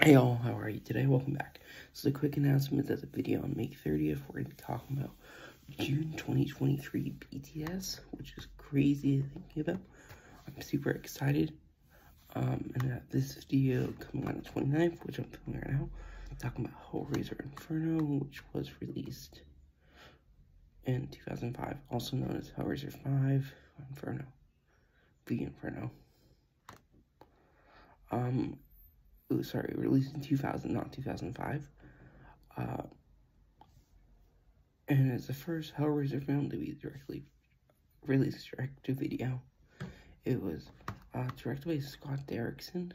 Hey all, how are you today? Welcome back. So the quick announcement that the video on May 30th, we're going to be talking about June 2023 BTS, which is crazy to think about. I'm super excited. Um, and that this video coming on the 29th, which I'm filming right now, I'm talking about Hellraiser Inferno, which was released in 2005, also known as Hellraiser 5 Inferno, The Inferno. Um, oh, sorry, released in 2000, not 2005. Uh, and it's the first Hellraiser film to be directly released direct to video. It was uh, directed by Scott Derrickson.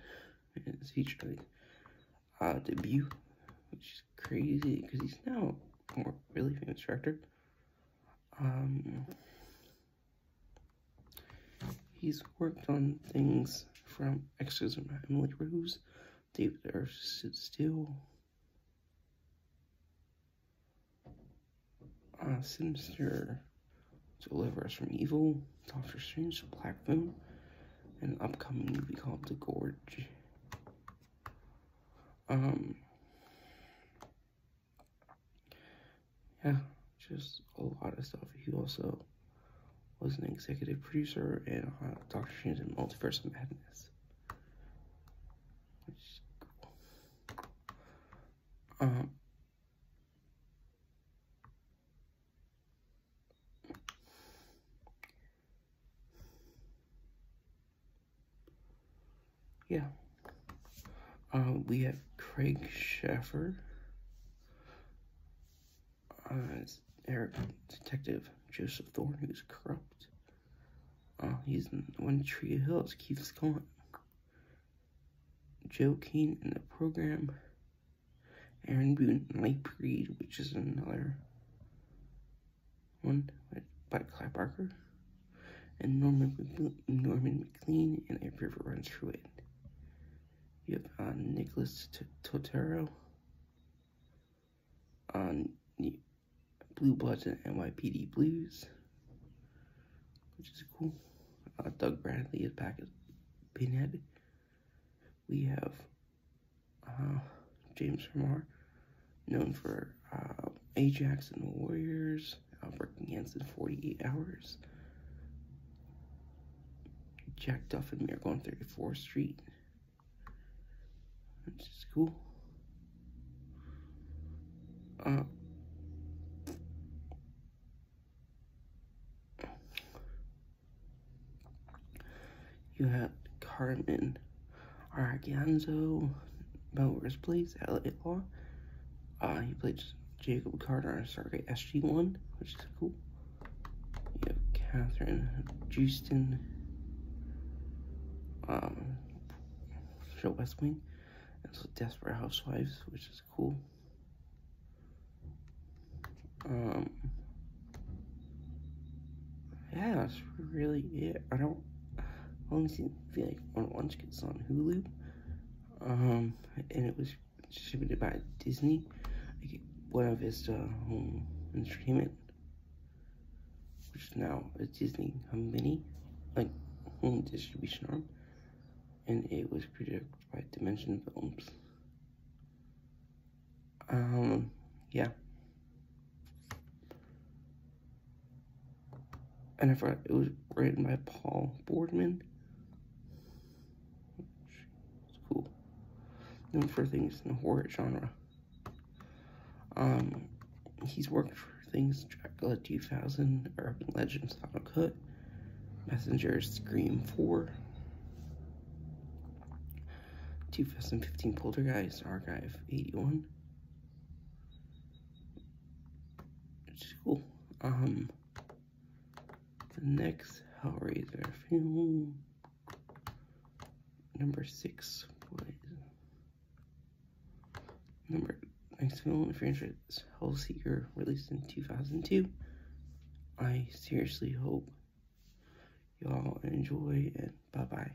It's featured uh, debut, which is crazy because he's now a really famous director. Um, he's worked on things from Exorcism Emily Rose David Earth Sit Still. Uh, Sinister Deliver Us from Evil, Doctor Strange, Black Moon, an upcoming movie called The Gorge. Um, yeah, just a lot of stuff. He also was an executive producer in uh, Doctor Strange and Multiverse of Madness. Um, yeah. Um, we have Craig Sheffer uh, Eric Detective Joseph Thorne, who's corrupt. Uh, he's in One Tree of Hills, Keith Scott. Joe Kane in the program. Aaron Boone, Nightbreed, which is another one by Clive Barker, and Norman Norman Maclean and A River Runs Through It. You have uh, Nicholas Turturro on Blue Bloods and NYPD Blues, which is cool. Uh, Doug Bradley is back as Pinhead. We have uh, James Remar known for uh, Ajax and the Warriors, uh, working against in 48 hours. Jack Duff and Miracle on 34th Street. Which is cool. Uh, you have Carmen Argenziano, Melrose Place, LA Law. Uh, he played Jacob Carter on Stargate SG-1, which is cool. You have Kathryn Joosten, um, show West Wing, and so Desperate Housewives, which is cool. Um, yeah, that's really it. I don't only see feel like one once gets on Hulu. Um, and it was distributed by Disney. like Buena Vista Home Entertainment, which is now a Disney Mini, like home distribution arm, and it was produced by Dimension Films. Um, yeah. And I forgot it was written by Paul Boardman. It's cool. Known for things in the horror genre. Um, he's worked for things Dracula 2000, Urban Legends Final Cut, Messenger Scream 4, 2015 Poltergeist Archive 81. Which is cool. Um, the next Hellraiser film, number six, number Next film in the franchise, Hellseeker, released in 2002. I seriously hope y'all enjoy and bye-bye.